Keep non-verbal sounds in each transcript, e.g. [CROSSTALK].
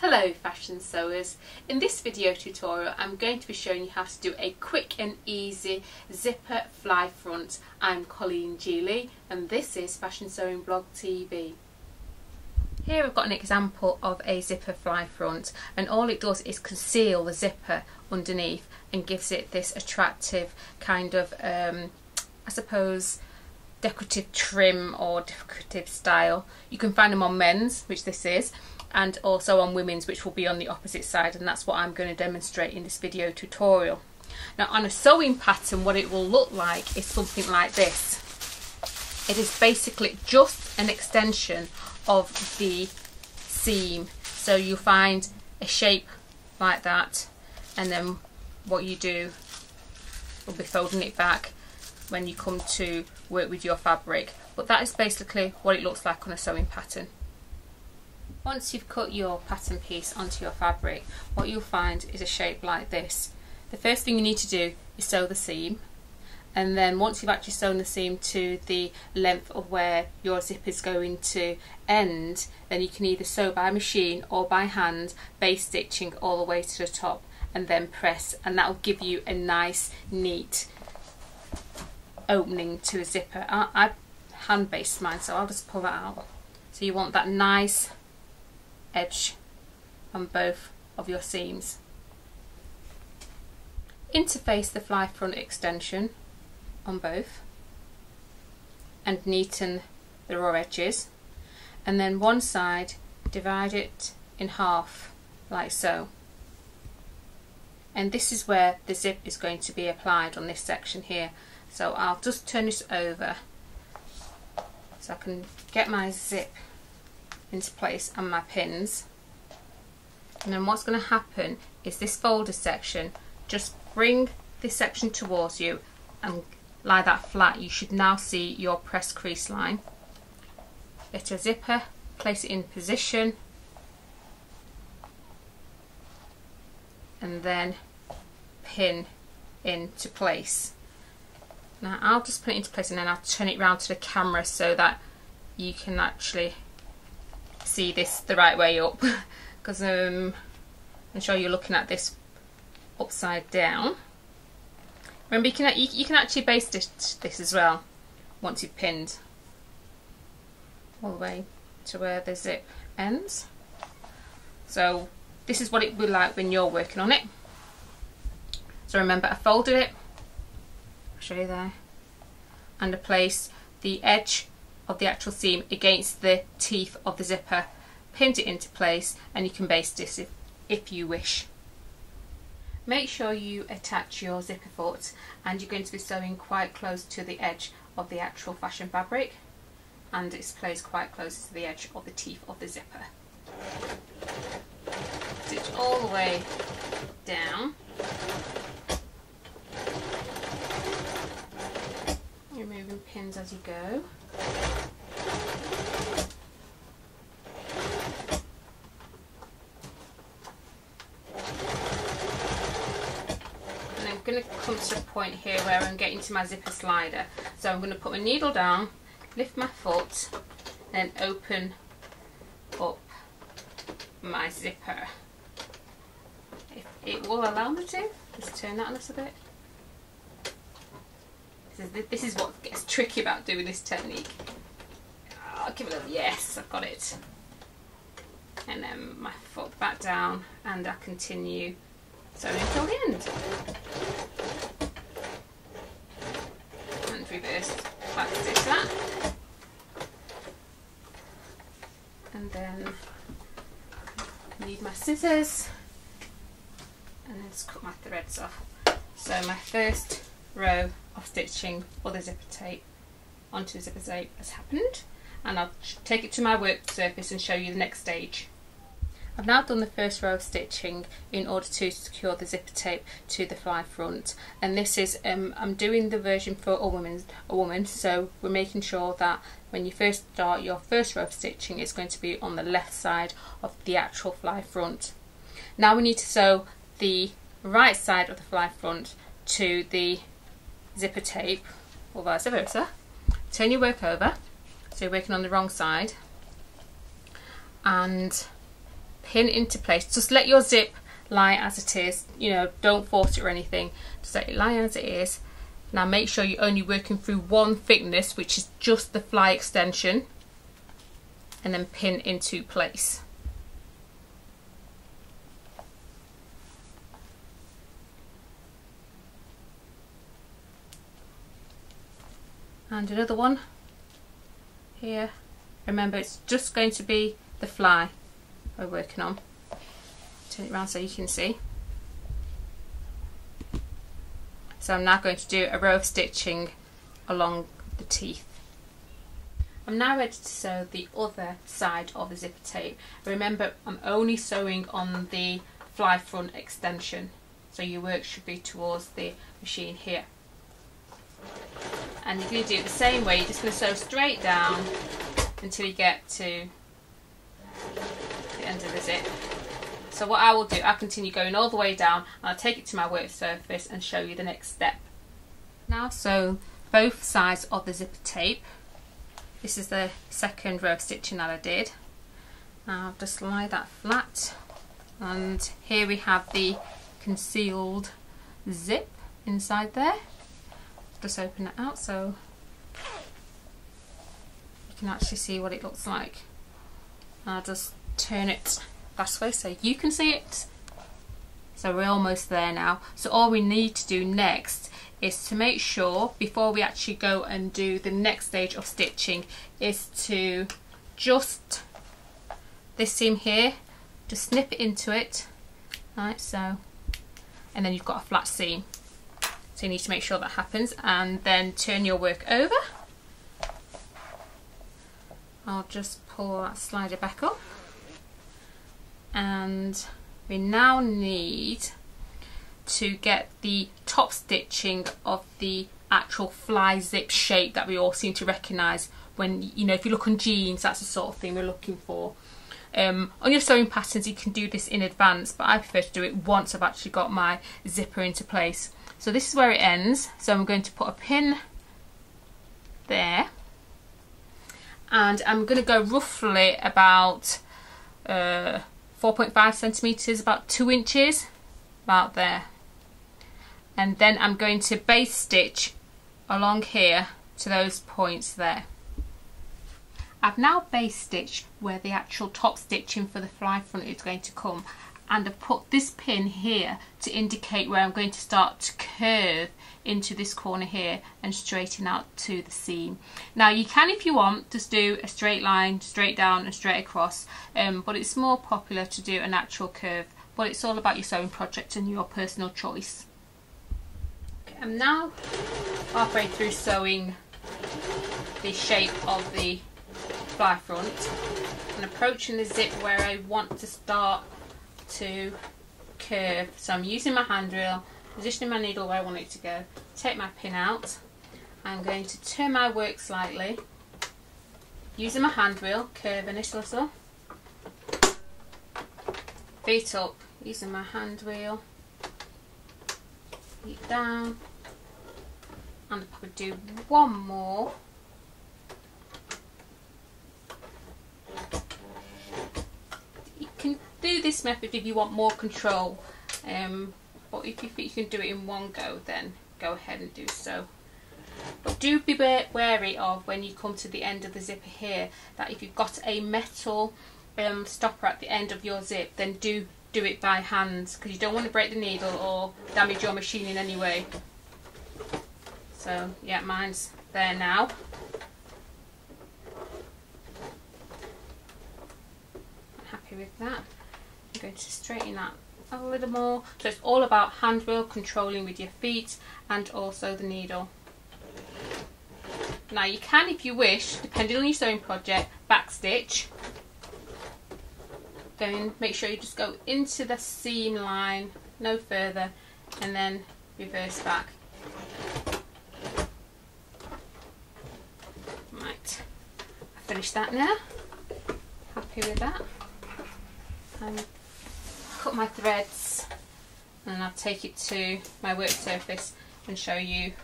Hello fashion sewers. In this video tutorial I'm going to be showing you how to do a quick and easy zipper fly front. I'm Colleen G Lea and this is Fashion Sewing Blog TV. Here I've got an example of a zipper fly front and all it does is conceal the zipper underneath and gives it this attractive kind of um, I suppose decorative trim or decorative style. You can find them on men's, which this is, and also on women's which will be on the opposite side and that's what I'm going to demonstrate in this video tutorial. Now on a sewing pattern what it will look like is something like this. It is basically just an extension of the seam so you find a shape like that and then what you do will be folding it back when you come to work with your fabric but that is basically what it looks like on a sewing pattern. Once you've cut your pattern piece onto your fabric, what you'll find is a shape like this. The first thing you need to do is sew the seam and then once you've actually sewn the seam to the length of where your zip is going to end then you can either sew by machine or by hand base stitching all the way to the top and then press and that will give you a nice neat opening to a zipper. I, I hand based mine so I'll just pull that out. So you want that nice edge on both of your seams. Interface the fly front extension on both and neaten the raw edges. And then one side divide it in half like so. And this is where the zip is going to be applied on this section here. So I'll just turn this over so I can get my zip into place and my pins. And then what's going to happen is this folder section just bring this section towards you and lie that flat. You should now see your press crease line. Get a zipper place it in position. And then pin into place. Now I'll just put it into place and then I'll turn it round to the camera so that you can actually see this the right way up [LAUGHS] because um, I'm sure you're looking at this upside down. Remember you can, you, you can actually base stitch this as well once you've pinned all the way to where the zip ends. So this is what it will like when you're working on it. So remember I folded it, I'll show you there, and I place the edge of the actual seam against the teeth of the zipper, pinned it into place and you can baste this if, if you wish. Make sure you attach your zipper foot and you're going to be sewing quite close to the edge of the actual fashion fabric and it's placed quite close to the edge of the teeth of the zipper. Stitch all the way down. Removing pins as you go. And I'm going to come to a point here where I'm getting to my zipper slider. So I'm going to put my needle down, lift my foot, then open up my zipper. If it will allow me to, just turn that a little bit. This is, what gets tricky about doing this technique. I'll give it a yes, I've got it. And then my foot back down and I continue sewing until the end. And reverse back stitch that. And then need my scissors and then just cut my threads off. So my first row stitching for the zipper tape onto the zipper tape has happened and I'll take it to my work surface and show you the next stage. I've now done the first row of stitching in order to secure the zipper tape to the fly front and this is um, I'm doing the version for a woman, a woman so we're making sure that when you first start your first row of stitching it's going to be on the left side of the actual fly front. Now we need to sew the right side of the fly front to the zipper tape or vice versa. Turn your work over so you're working on the wrong side and pin into place. Just let your zip lie as it is, you know, don't force it or anything. Just let it lie as it is. Now make sure you're only working through one thickness, which is just the fly extension, and then pin into place. And another one here. Remember, it's just going to be the fly we're working on. Turn it around so you can see. So I'm now going to do a row of stitching along the teeth. I'm now ready to sew the other side of the zipper tape. Remember, I'm only sewing on the fly front extension, so your work should be towards the machine here. And you're going to do it the same way, you're just going to sew straight down until you get to the end of the zip. So what I will do, I'll continue going all the way down and I'll take it to my work surface and show you the next step. Now sew both sides of the zipper tape. This is the second row of stitching that I did. Now I'll just lie that flat and here we have the concealed zip inside there. Just open it out so you can actually see what it looks like. I'll just turn it that way so you can see it. So we're almost there now. So all we need to do next is to make sure before we actually go and do the next stage of stitching is to just this seam here just snip it into it like so and then you've got a flat seam so you need to make sure that happens and then turn your work over. I'll just pull that slider back up. And we now need to get the top stitching of the actual fly zip shape that we all seem to recognise when you know if you look on jeans that's the sort of thing we're looking for. Um, on your sewing patterns you can do this in advance but I prefer to do it once I've actually got my zipper into place so this is where it ends so I'm going to put a pin there and I'm going to go roughly about uh, 4.5 centimetres, about 2 inches, about there. And then I'm going to base stitch along here to those points there. I've now base stitched where the actual top stitching for the fly front is going to come and I've put this pin here to indicate where I'm going to start to curve into this corner here and straighten out to the seam. Now you can if you want just do a straight line straight down and straight across um, but it's more popular to do a natural curve but it's all about your sewing project and your personal choice. Okay, I'm now halfway through sewing the shape of the fly front and approaching the zip where I want to start to curve. So I'm using my hand drill, positioning my needle where I want it to go, take my pin out, I'm going to turn my work slightly, using my hand wheel, curving it a little, feet up, using my hand wheel, feet down, and I'll probably do one more do this method if you want more control um, but if you think you can do it in one go then go ahead and do so. But do be wary of when you come to the end of the zipper here that if you've got a metal um, stopper at the end of your zip then do do it by hand because you don't want to break the needle or damage your machine in any way. So yeah mine's there now. Happy with that I'm going to straighten that a little more. So it's all about hand wheel controlling with your feet and also the needle. Now you can, if you wish, depending on your sewing project, back stitch. Then make sure you just go into the seam line, no further, and then reverse back. Right, I finished that now. Happy with that. And cut my threads and I'll take it to my work surface and show you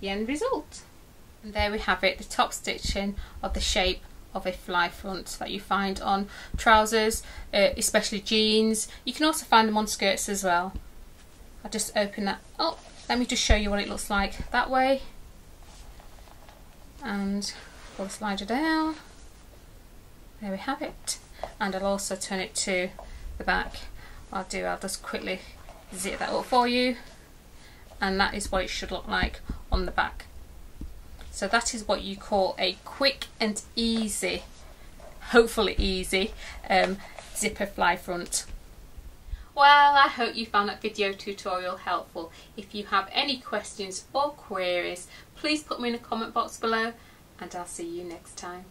the end result. And there we have it, the top stitching of the shape of a fly front that you find on trousers, uh, especially jeans. You can also find them on skirts as well. I'll just open that up. Let me just show you what it looks like that way. And pull the slider down. There we have it. And I'll also turn it to the back. I'll do, I'll just quickly zip that up for you. And that is what it should look like on the back. So that is what you call a quick and easy, hopefully easy, um, zipper fly front. Well, I hope you found that video tutorial helpful. If you have any questions or queries, please put them in the comment box below and I'll see you next time.